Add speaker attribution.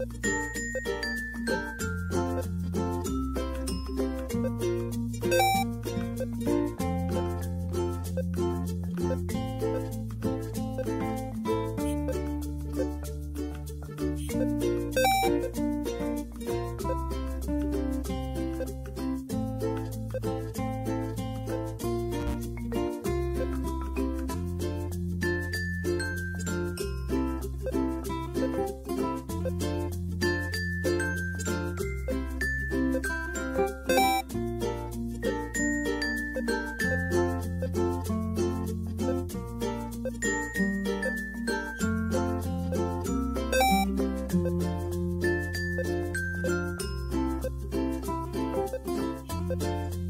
Speaker 1: Thank you. you